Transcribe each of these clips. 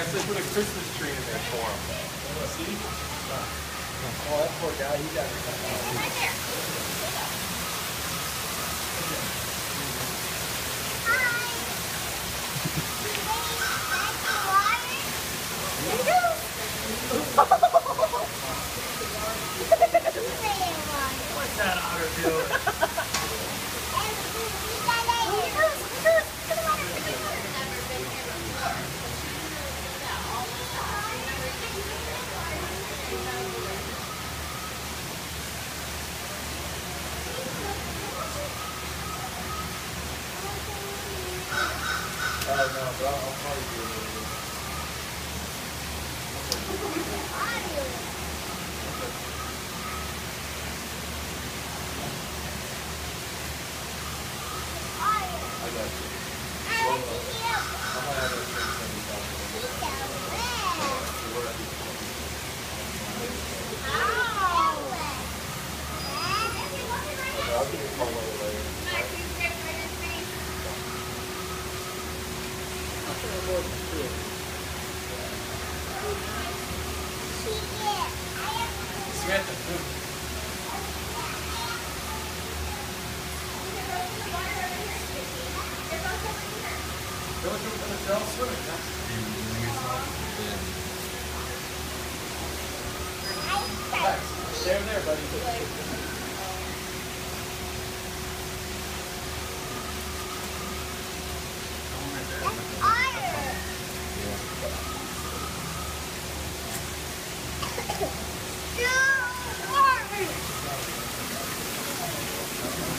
actually put a Christmas tree in there for him. See? Oh, that poor guy, he got Right there. What's that otter doing? Oh, no, but I'll, I'll probably do it. later. I got you. I'm gonna have a drink when we talk. We're at the- Okay, I'll give you a call later. Samantha, move. Go to the hotel swimming, huh? Max, stay over there, buddy.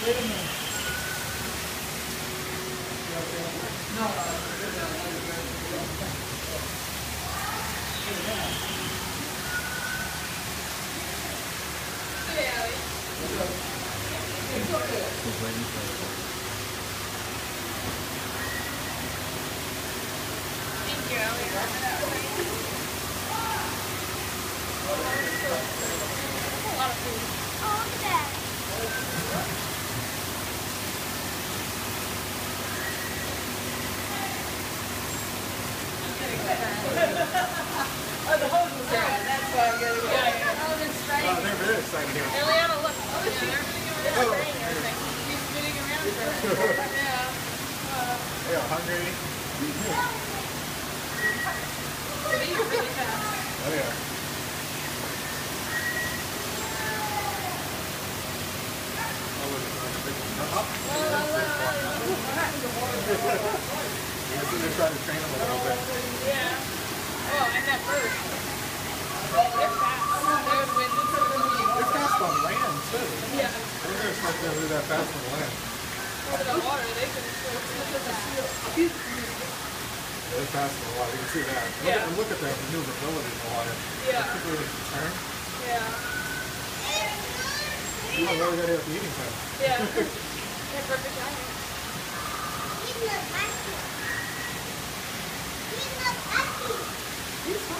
this center over here. He's waiting for Oh, they're very excited here. Eliana, look. Oh, yeah, they're doing everything. everything. She's spinning around for Yeah. Yeah, hungry. They eat really fast. Oh, yeah. Yeah, so they're trying to train them a little Yeah. Oh, that. They're fast. They. They're fast on land, too. Yeah. They're gonna start to do that fast on land. Over the water, they can They're fast in the water, you can see that. Look, Yeah. at, look at their maneuverability in the water. Yeah. Particularly in the turn. Yeah. You know, gotta have the eating time. Yeah. They're perfect timing. Yeah. I think